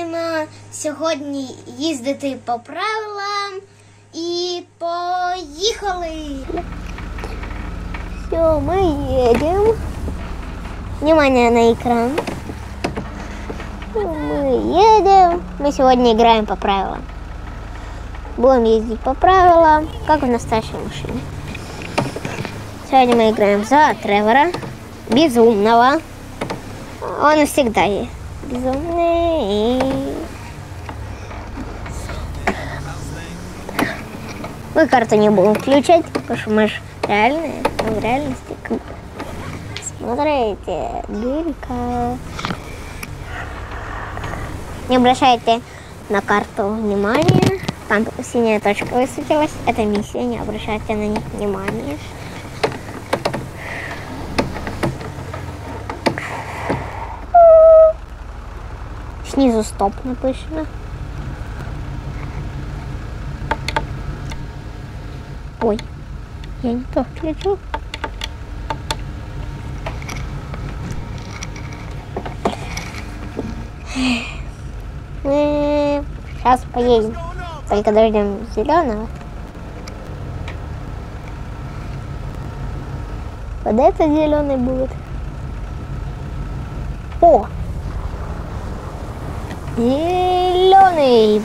будемо сьогодні їздити по правилам і поїхали. Все, мы едем. Внимание на экран. Мы едем. Мы сегодня играем по правилам. Будем ездить по правилам, как в настоящей машине. Сегодня мы играем за Тревора, безумного. Он всегда есть безумный. И... Мы карту не будем включать, потому что мы же реальные, мы в реальности. Смотрите, дырка. Не обращайте на карту внимания. Там синяя точка высветилась. Это миссия, не обращайте на них внимания. Снизу стоп написано. Ой, я не то включил. Мы сейчас поедем. Только дождем зеленого. Вот это зеленый будет. О! Зеленый.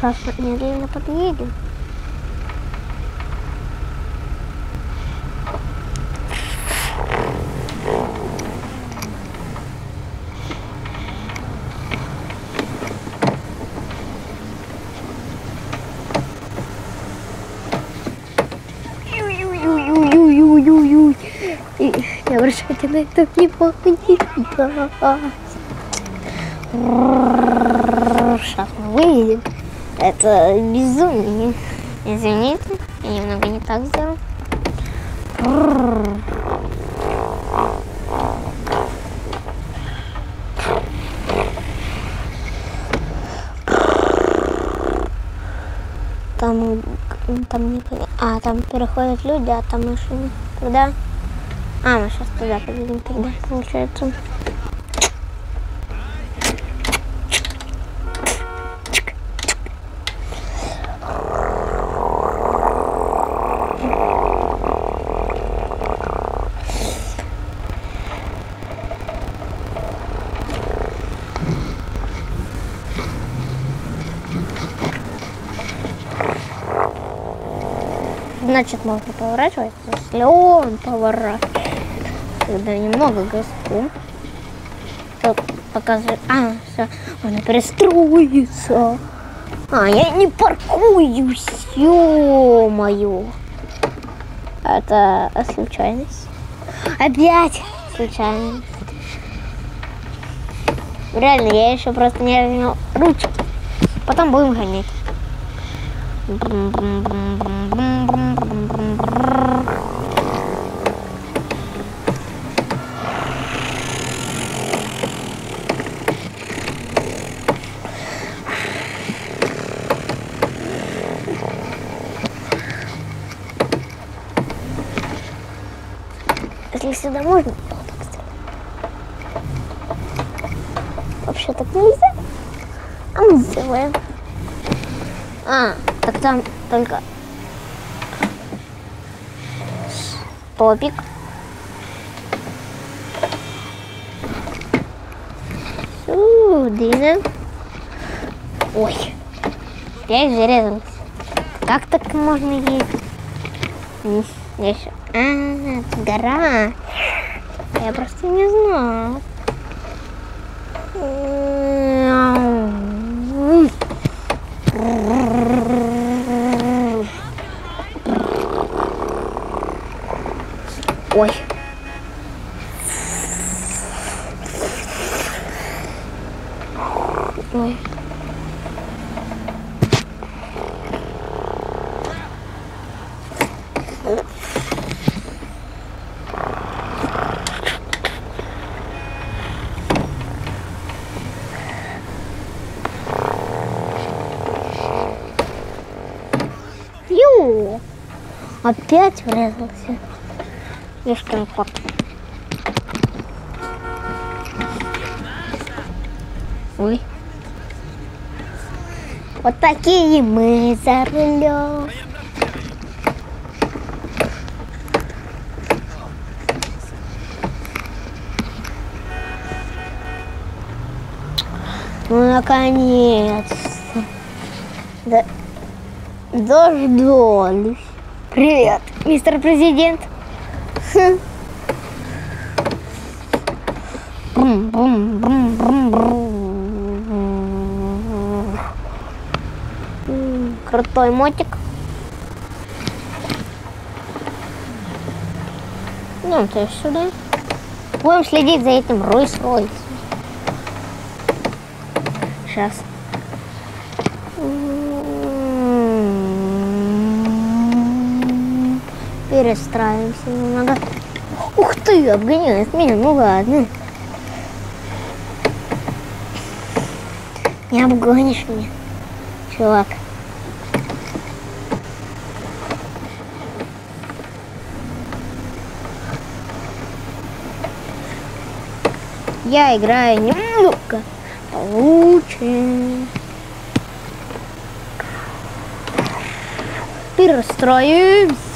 Сейчас медленно подъедем. Ой-ой-ой-ой-ой-ой. И Не обращайте на это внимание. Сейчас мы выедем. Это безумие. Извините, я немного не так сделал. Там, там не А, там переходят люди, а там машины. Куда? А, мы сейчас туда поедем тогда, получается. Значит, можно поворачивать, если он поворачивает. Когда немного газку. Тут показывает. А, все, можно перестроиться. А, я не паркуюсь, ё-моё. Это случайность. Опять случайность. Реально, я еще просто не разнял ручки. Потом будем гонять. Если сюда можно, то так сделать. Вообще так нельзя. А мы сделаем. А, так там только топик. Сюда. Ой, опять зарезалась. Как так можно есть? Я еще... А, это гора. Я просто не знал. М, Ой. Ой. Опять врезался. Слишком кот. Ой. Вот такие мы за рулем. Ну, наконец-то. Да, дождались. Привет, мистер президент. Хм. Брум, брум, брум, брум, брум. М, Крутой мотик. Ну, то есть сюда. Будем следить за этим Ройс Ройс. Сейчас. Перестраиваемся немного. Ух ты, обгоняет меня, ну ладно. Не обгонишь меня, чувак. Я играю немного получше.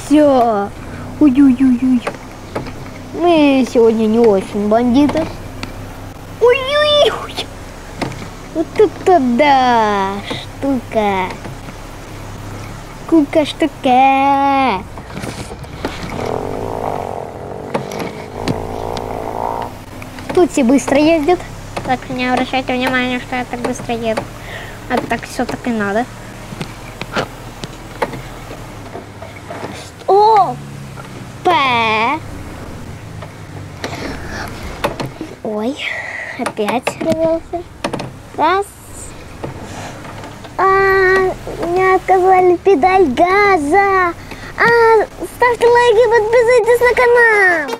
Перестроимся. Ой-ой-ой-ой. Мы сегодня не очень бандиты. Ой-ой-ой. Вот это да, штука. Кука штука. Тут все быстро ездят. Так не обращайте внимания, что я так быстро еду. А так все так и надо. О! П. Ой, опять срывался. Раз. А, мне отказали педаль газа. А, ставьте лайки, подписывайтесь на канал.